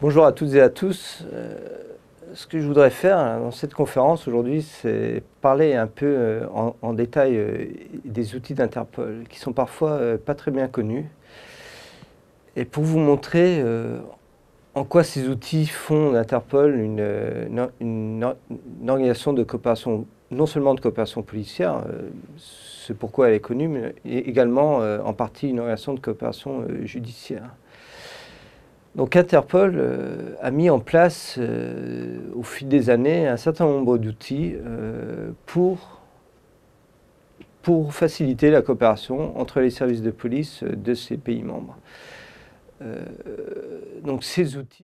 Bonjour à toutes et à tous. Euh, ce que je voudrais faire hein, dans cette conférence aujourd'hui, c'est parler un peu euh, en, détail euh, des outils d'Interpol qui sont parfois pas très bien connus. Et pour vous montrer en quoi ces outils font d'Interpol une, une, organisation de coopération, non seulement de coopération policière, c'est pourquoi elle est connue, mais également en partie une organisation de coopération judiciaire. Donc Interpol euh, a mis en place euh, au fil des années un certain nombre d'outils euh, pour, pour faciliter la coopération entre les services de police de ces pays membres. donc ces outils